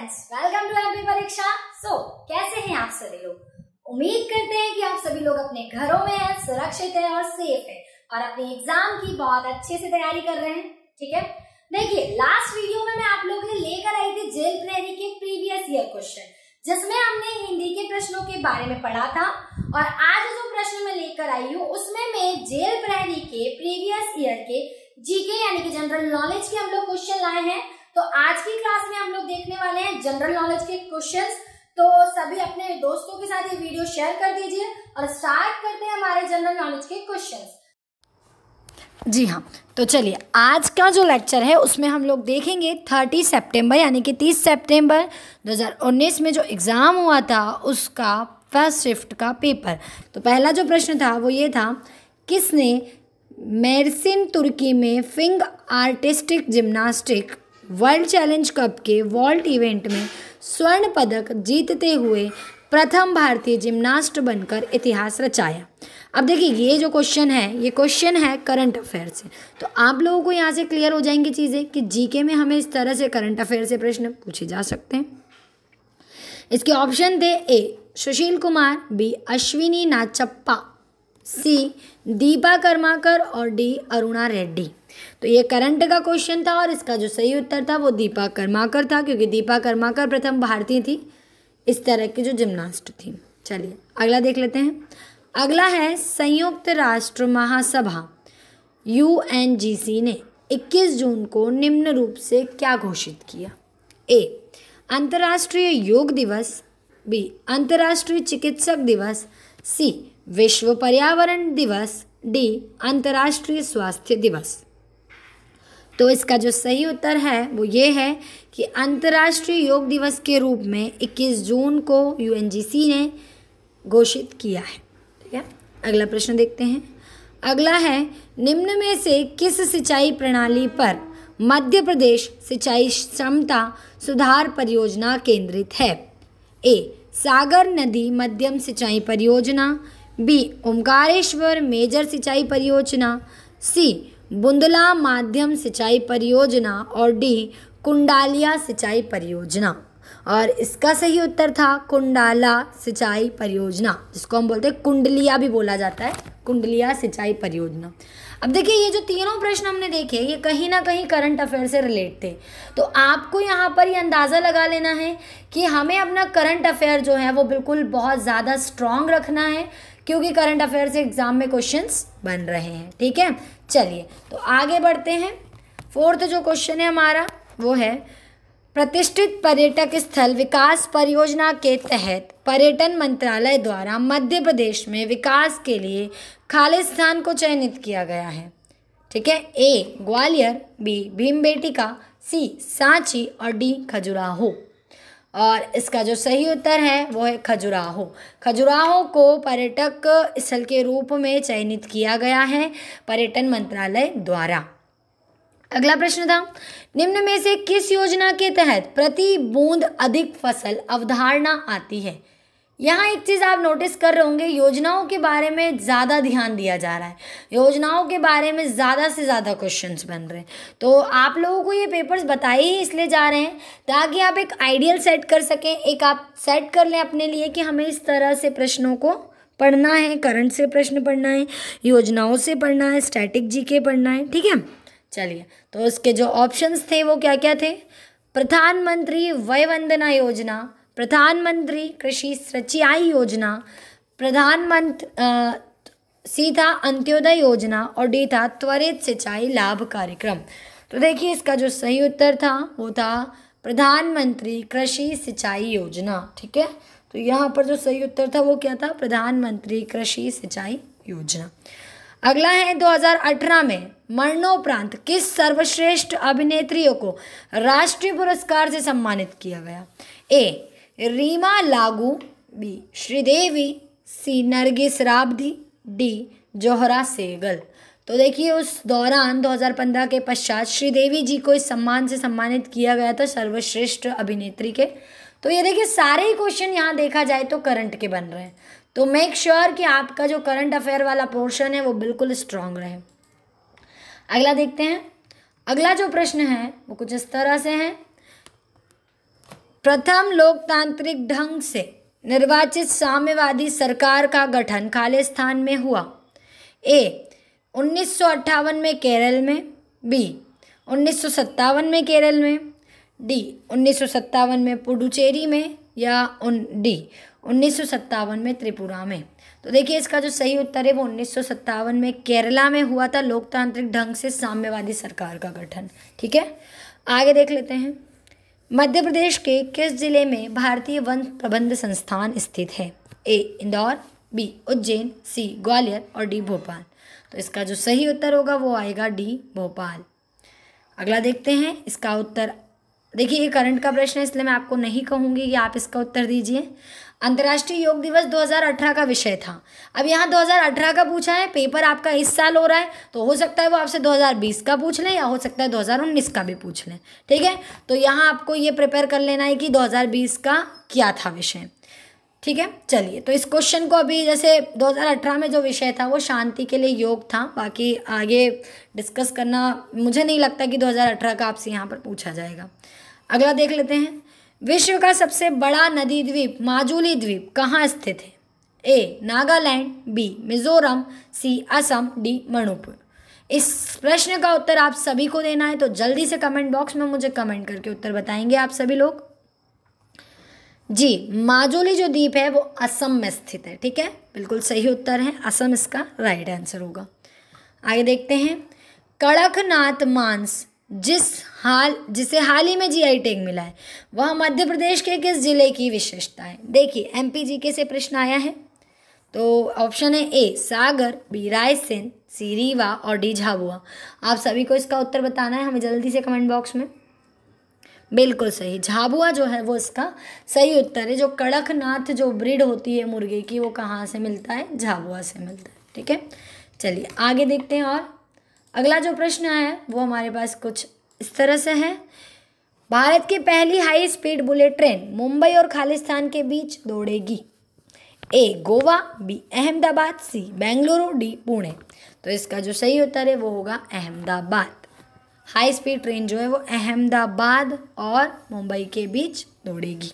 Friends welcome to MP परीक्षा सो कैसे हैं आप सभी लोग? उम्मीद करते हैं कि आप सभी लोग अपने घरों में हैं, सुरक्षित हैं और सेफ़ हैं। और अपने एग्ज़ाम की बहुत अच्छे से तैयारी कर रहे हैं, ठीक है? देखिए लास्ट वीडियो में मैं आप लोगों के लिए लेकर आई थी जेल प्रहरी के प्रीवियस ईयर क्वेश्चन जिसमें हमने हिंदी के प्रश्नों के बारे में पढ़ा था। और आज जो प्रश्न मैं लेकर आई हूँ, उसमें मैं जेल प्रहरी के प्रीवियस ईयर के जीके यानी कि जनरल नॉलेज के हम लोग क्वेश्चन लाए हैं। तो आज की क्लास में हम लोग देखने वाले हैं जनरल नॉलेज के क्वेश्चन तो सभी अपने दोस्तों के साथ ये वीडियो शेयर कर दीजिए और स्टार्ट करते हैं हमारे जनरल नॉलेज के क्वेश्चंस जी हाँ तो चलिए, आज का जो लेक्चर है, उसमें हम लोग देखेंगे थर्टी सितंबर यानी कि तीस सितंबर 2019 में जो एग्ज़ाम हुआ था, उसका फ़र्स्ट शिफ्ट का पेपर तो पहला जो प्रश्न था, वो ये था, किसने मेरसिन तुर्की में फिंग artistic gymnastic world challenge cup के वॉल्ट इवेंट में स्वर्ण पदक जीतते हुए प्रथम भारतीय जिम्नास्ट बनकर इतिहास रचाया। अब देखिए, ये जो क्वेश्चन है, ये क्वेश्चन है करंट अफेयर से। तो आप लोगों को यहाँ से क्लियर हो जाएँगी चीज़ें कि जीके में हमें इस तरह से करंट अफेयर से प्रश्न पूछे जा सकते हैं। इसके ऑप्शन थे A Sushil Kumar B Ashwini Nachappa C Dipa Karmakar और डी अरुणा रेड्डी। तो ये करंट का क्वेश्चन था और इसका जो सही उत्तर था वो दीपा कर्माकर था, क्योंकि दीपा कर्माकर प्रथम भारतीय थी। इस तरह की जो जिम्नास्ट थी। चलिए, अगला देख लेते हैं। अगला है संयुक्त राष्ट्र महासभा, यूएनजीसी ने 21 जून को निम्न रूप से क्या घोषित किया? ए, अंतर्राष्ट्रीय योग दिवस, बी, अंतर्राष्ट्रीय चिकित्सक दिवस, सी, विश्व पर्यावरण दिवस, डी, अंतर्राष्ट्रीय स्वास्थ्य दिवस। तो इसका जो सही उत्तर है, वो ये है कि अंतर्राष्ट्रीय योग दिवस के रूप में 21 जून को यूएनजीसी ने घोषित किया है। ठीक है? अगला प्रश्न देखते हैं। अगला है, निम्न में से किस सिंचाई प्रणाली पर मध्य प्रदेश सिंचाई क्षमता सुधार परियोजना केंद्रित है? ए, सागर नदी मध्यम सिंचाई परियोजना। बी ओमकारेश्वर मेजर सिंचाई परियोजना। सी बुंदला माध्यम सिंचाई परियोजना और डी कुंडालिया सिंचाई परियोजना। और इसका सही उत्तर था कुंडाला सिंचाई परियोजना, जिसको हम बोलते हैं कुंडलिया भी बोला जाता है, कुंडलिया सिंचाई परियोजना। अब देखिए, ये जो तीनों प्रश्न हमने देखे, ये कहीं ना कहीं करंट अफेयर से रिलेट थे। तो आपको यहाँ पर ये अंदाज़ा लगा लेना है कि हमें अपना करंट अफेयर जो है, वो बिल्कुल बहुत ज़्यादा स्ट्रॉन्ग रखना है क्योंकि करंट अफेयर से एग्ज़ाम में क्वेश्चंस बन रहे हैं, ठीक है? चलिए तो आगे बढ़ते हैं। फोर्थ जो क्वेश्चन है हमारा, वो है, प्रतिष्ठित पर्यटक स्थल विकास परियोजना के तहत पर्यटन मंत्रालय द्वारा मध्य प्रदेश में विकास के लिए खालिस्तान को चयनित किया गया है। ठीक है? A Gwalior B Bhimbetka C Sanchi और डी खजुराहो। और इसका जो सही उत्तर है, वो है खजुराहो। खजुराहो को पर्यटक स्थल के रूप में चयनित किया गया है पर्यटन मंत्रालय द्वारा। अगला प्रश्न था, निम्न में से किस योजना के तहत प्रति बूंद अधिक फ़सल अवधारणा आती है? यहाँ एक चीज़ आप नोटिस कर रहे होंगे, योजनाओं के बारे में ज़्यादा ध्यान दिया जा रहा है। योजनाओं के बारे में ज़्यादा से ज़्यादा क्वेश्चंस बन रहे हैं। तो आप लोगों को ये पेपर्स बताए ही इसलिए जा रहे हैं, ताकि आप एक आइडियल सेट कर सकें। एक आप सेट कर लें अपने लिए कि हमें इस तरह से प्रश्नों को पढ़ना है करंट से प्रश्न पढ़ना है, योजनाओं से पढ़ना है स्टैटिक जी के पढ़ना है, ठीक है? चलिए तो उसके जो ऑप्शंस थे वो क्या क्या थे? प्रधानमंत्री वय वंदना योजना प्रधानमंत्री कृषि सिंचाई योजना प्रधानमंत्री सीधा अंत्योदय योजना और डी था त्वरित सिंचाई लाभ कार्यक्रम। तो देखिए इसका जो सही उत्तर था, वो था प्रधानमंत्री कृषि सिंचाई योजना, ठीक है? तो यहाँ पर जो सही उत्तर था, वो क्या था? प्रधानमंत्री कृषि सिंचाई योजना। अगला है 2018 में मरणोपरांत किस सर्वश्रेष्ठ अभिनेत्रियों को राष्ट्रीय पुरस्कार से सम्मानित किया गया? A Reema Lagoo, B, Sridevi, C, Nargis Rabadi, D, Zohra Sehgal. तो देखिए, उस दौरान 2015 के पश्चात श्रीदेवी जी को इस सम्मान से सम्मानित किया गया था सर्वश्रेष्ठ अभिनेत्री के। तो ये देखिए, सारे ही क्वेश्चन यहाँ देखा जाए तो करंट के बन रहे हैं। तो मेक श्योर sure कि आपका जो करंट अफेयर वाला पोर्शन है, वो बिल्कुल स्ट्रांग रहे। अगला देखते हैं। अगला जो प्रश्न है, वो कुछ इस तरह से है। प्रथम लोकतांत्रिक ढंग से निर्वाचित साम्यवादी सरकार का गठन खालिस्तान में हुआ। ए, उन्नीस सौ अट्ठावन में केरल में, बी, उन्नीस सौ सत्तावन में केरल में, डी, उन्नीस सौ सत्तावन में पुडुचेरी में या उन, डी, उन्नीस सौ सत्तावन में त्रिपुरा में। तो देखिए, इसका जो सही उत्तर है वो उन्नीस सौ सत्तावन में केरला में हुआ था लोकतांत्रिक ढंग से साम्यवादी सरकार का गठन। ठीक है? आगे देख लेते हैं। मध्य प्रदेश के किस ज़िले में भारतीय वन प्रबंध संस्थान स्थित है? A, Indore, B, Ujjain, C, Gwalior और डी, भोपाल। तो इसका जो सही उत्तर होगा वो आएगा डी, भोपाल। अगला देखते हैं, इसका उत्तर देखिए, ये करंट का प्रश्न है, इसलिए मैं आपको नहीं कहूँगी कि आप इसका उत्तर दीजिए। अंतर्राष्ट्रीय योग दिवस 2018 का विषय था। अब यहाँ 2018 का पूछा है पेपर आपका इस साल हो रहा है तो हो सकता है वो आपसे 2020 का पूछ लें, या हो सकता है 2019 का भी पूछ लें। ठीक है? तो यहाँ आपको ये प्रिपेयर कर लेना है कि 2020 का क्या था विषय। ठीक है? चलिए तो इस क्वेश्चन को अभी जैसे 2018 में जो विषय था, वो शांति के लिए योग था। बाकी आगे डिस्कस करना, मुझे नहीं लगता कि 2018 का आपसे यहाँ पर पूछा जाएगा। अगला देख लेते हैं। विश्व का सबसे बड़ा नदी द्वीप, माजुली द्वीप, कहाँ स्थित है? A, Nagaland, B, Mizoram, C, Assam, D, Manipur. इस प्रश्न का उत्तर आप सभी को देना है तो जल्दी से कमेंट बॉक्स में मुझे कमेंट करके उत्तर बताएँगे आप सभी लोग। जी, माजोली जो द्वीप है, वो असम में स्थित है, ठीक है? बिल्कुल सही उत्तर है, असम इसका राइट आंसर होगा। आगे देखते हैं। कड़कनाथ मांस, जिस हाल, जिसे हाल ही में जीआई टैग मिला है, वह मध्य प्रदेश के किस ज़िले की विशेषता है? देखिए एमपी जीके से प्रश्न आया है। तो ऑप्शन है A Sagar B Raisen C Rewa और डी झाबुआ। आप सभी को इसका उत्तर बताना है, हमें जल्दी से कमेंट बॉक्स में। बिल्कुल सही। झाबुआ जो है वो इसका सही उत्तर है। जो कड़कनाथ जो ब्रिड होती है मुर्गे की, वो कहाँ से मिलता है? झाबुआ से मिलता है, ठीक है? चलिए, आगे देखते हैं और अगला जो प्रश्न है, वो हमारे पास कुछ इस तरह से है। भारत की पहली high speed bullet train Mumbai और खालिस्तान के बीच दौड़ेगी। A, Goa, B, Ahmedabad, C, Bengaluru, D, Pune. तो इसका जो सही उत्तर है, वो होगा अहमदाबाद। हाई स्पीड ट्रेन जो है वो अहमदाबाद और मुंबई के बीच दौड़ेगी।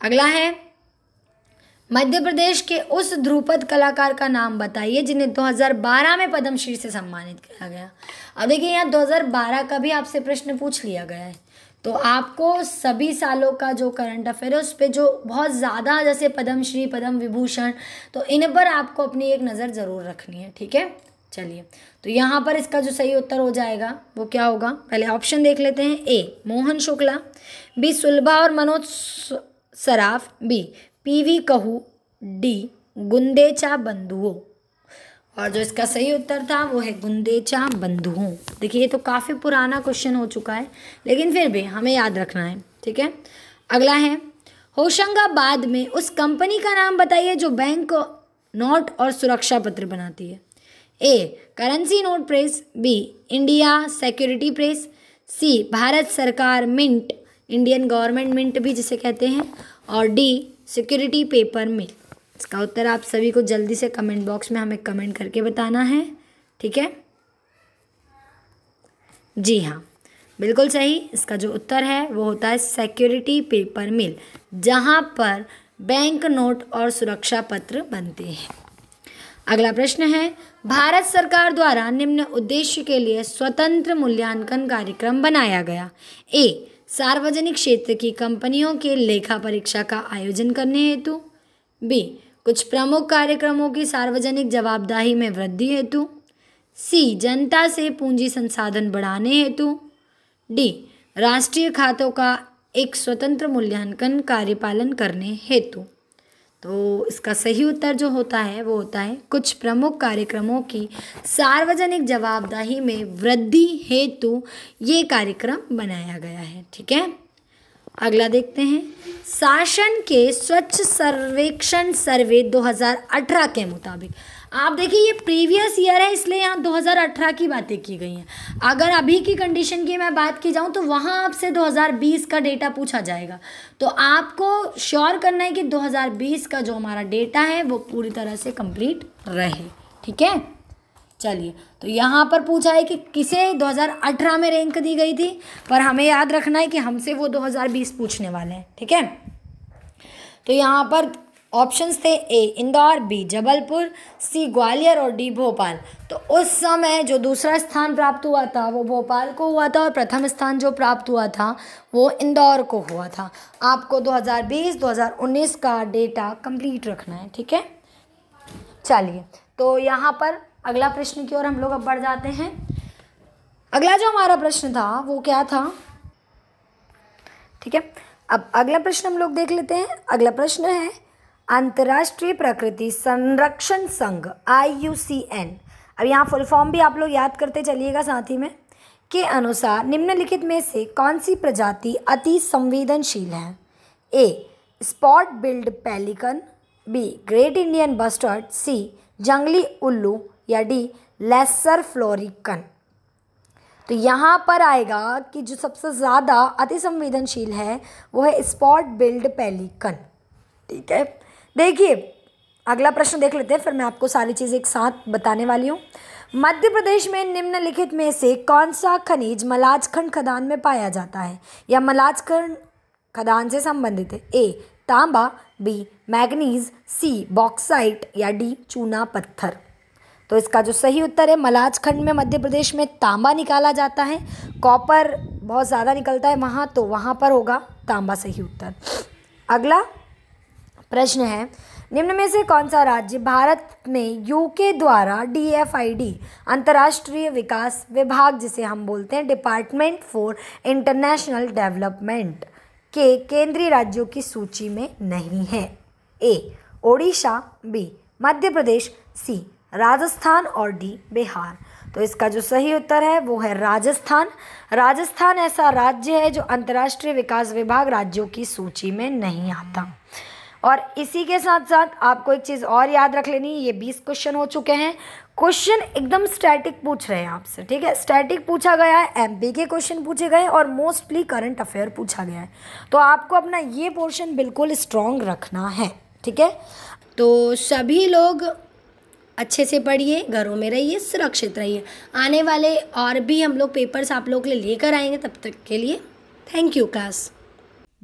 अगला है, मध्य प्रदेश के उस ध्रुपद कलाकार का नाम बताइए जिन्हें 2012 में पद्मश्री से सम्मानित किया गया। अब देखिए यहाँ 2012 का भी आपसे प्रश्न पूछ लिया गया है। तो आपको सभी सालों का जो करंट अफेयर है, उस पर जो बहुत ज़्यादा जैसे पद्मश्री पद्म विभूषण तो इन पर आपको अपनी एक नज़र ज़रूर रखनी है, ठीक है? चलिए। तो यहाँ पर इसका जो सही उत्तर हो जाएगा, वो क्या होगा? पहले ऑप्शन देख लेते हैं। ए मोहन शुक्ला। बी सुलभा और Manoj Saraf. B P V Kahu. D Gundecha बंधुओं। और जो इसका सही उत्तर था, वो है गुंदेचा बंधुओं। देखिए, ये तो काफ़ी पुराना क्वेश्चन हो चुका है, लेकिन फिर भी हमें याद रखना है, ठीक है? अगला है, होशंगाबाद में उस कंपनी का नाम बताइए जो बैंक नोट और सुरक्षा पत्र बनाती है। A currency note press B India security press C Bharat Sarkar mint Indian government mint भी जिसे कहते हैं, और डी सिक्योरिटी पेपर मिल इसका उत्तर आप सभी को जल्दी से कमेंट बॉक्स में हमें कमेंट करके बताना है, ठीक है? जी हाँ बिल्कुल सही, इसका जो उत्तर है, वो होता है सिक्योरिटी पेपर मिल जहाँ पर बैंक नोट और सुरक्षा पत्र बनते हैं। अगला प्रश्न है भारत सरकार द्वारा निम्न उद्देश्य के लिए स्वतंत्र मूल्यांकन कार्यक्रम बनाया गया। ए, सार्वजनिक क्षेत्र की कंपनियों के लेखा परीक्षा का आयोजन करने हेतु। बी, कुछ प्रमुख कार्यक्रमों की सार्वजनिक जवाबदाही में वृद्धि हेतु। सी, जनता से पूंजी संसाधन बढ़ाने हेतु। डी, राष्ट्रीय खातों का एक स्वतंत्र मूल्यांकन कार्यपालन करने हेतु। तो इसका सही उत्तर जो होता है, वो होता है कुछ प्रमुख कार्यक्रमों की सार्वजनिक जवाबदाही में वृद्धि हेतु ये कार्यक्रम बनाया गया है, ठीक है? अगला देखते हैं। शासन के स्वच्छ सर्वेक्षण सर्वे 2018 के मुताबिक। आप देखिए, ये प्रीवियस ईयर है, इसलिए यहाँ 2018 की बातें की गई हैं। अगर अभी की कंडीशन की मैं बात की जाऊँ तो वहाँ आपसे 2020 का डेटा पूछा जाएगा। तो आपको श्योर करना है कि 2020 का जो हमारा डेटा है, वो पूरी तरह से कंप्लीट रहे। ठीक है? चलिए तो यहाँ पर पूछा है कि किसे 2018 में रैंक दी गई थी? पर हमें याद रखना है कि हमसे वो 2020 पूछने वाले हैं, ठीक है? तो यहाँ पर ऑप्शंस थे A Indore B Jabalpur C Gwalior और डी भोपाल। तो उस समय जो दूसरा स्थान प्राप्त हुआ था, वो भोपाल को हुआ था और प्रथम स्थान जो प्राप्त हुआ था, वो इंदौर को हुआ था। आपको 2020-2019 का डेटा कंप्लीट रखना है, ठीक है? चलिए तो यहाँ पर अगला प्रश्न की ओर हम लोग अब बढ़ जाते हैं। अगला जो हमारा प्रश्न था, वो क्या था? ठीक है, अब अगला प्रश्न हम लोग देख लेते हैं। अगला प्रश्न है, अंतर्राष्ट्रीय प्रकृति संरक्षण संघ एन अब यहाँ फुल फॉर्म भी आप लोग याद करते चलिएगा साथ ही में, के अनुसार निम्नलिखित में से कौन सी प्रजाति अति संवेदनशील है? A, spot billed pelican, B, great Indian bustard, C, जंगली उल्लू या डी लेसर फ्लोरिकन तो यहाँ पर आएगा कि जो सबसे ज़्यादा अति संवेदनशील है, वो है स्पॉट बिल्ड पेलिकन ठीक है? देखिए, अगला प्रश्न देख लेते हैं, फिर मैं आपको सारी चीज़ें एक साथ बताने वाली हूँ। मध्य प्रदेश में निम्नलिखित में से कौन सा खनिज मलाजखंड खदान में पाया जाता है? या मलाजखंड खदान से संबंधित है? ए, तांबा, बी, मैग्नीज, सी बॉक्साइट या डी, चूना पत्थर। तो इसका जो सही उत्तर है मलाज खंड में मध्य प्रदेश में तांबा निकाला जाता है। कॉपर बहुत ज़्यादा निकलता है वहाँ तो वहाँ पर होगा तांबा सही उत्तर। अगला प्रश्न है, निम्न में से कौन सा राज्य भारत में यूके द्वारा डीएफआईडी अंतर्राष्ट्रीय विकास विभाग, जिसे हम बोलते हैं डिपार्टमेंट फॉर इंटरनेशनल डेवलपमेंट के केंद्रीय राज्यों की सूची में नहीं है। A, Odisha, B, Madhya Pradesh, C Rajasthan और डी बिहार। तो इसका जो सही उत्तर है, वो है राजस्थान। राजस्थान ऐसा राज्य है जो अंतर्राष्ट्रीय विकास विभाग राज्यों की सूची में नहीं आता। और इसी के साथ साथ आपको एक चीज़ और याद रख लेनी, ये बीस क्वेश्चन हो चुके हैं। क्वेश्चन एकदम स्टैटिक पूछ रहे हैं आपसे, ठीक है? स्टैटिक पूछा गया है एमपी के क्वेश्चन पूछे गए और मोस्टली करंट अफेयर पूछा गया है। तो आपको अपना ये पोर्शन बिल्कुल स्ट्रॉन्ग रखना है, ठीक है? तो सभी लोग अच्छे से पढ़िए, घरों में रहिए, सुरक्षित रहिए। आने वाले और भी हम लोग पेपर्स आप लोग के लिए लेकर आएँगे, तब तक के लिए थैंक यू क्लास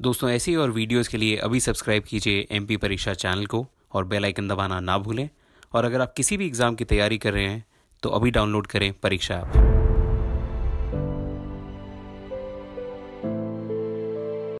दोस्तों, ऐसी और वीडियोस के लिए अभी सब्सक्राइब कीजिए एमपी परीक्षा चैनल को और बेल आइकन दबाना ना भूलें। और अगर आप किसी भी एग्ज़ाम की तैयारी कर रहे हैं तो अभी डाउनलोड करें परीक्षा ऐप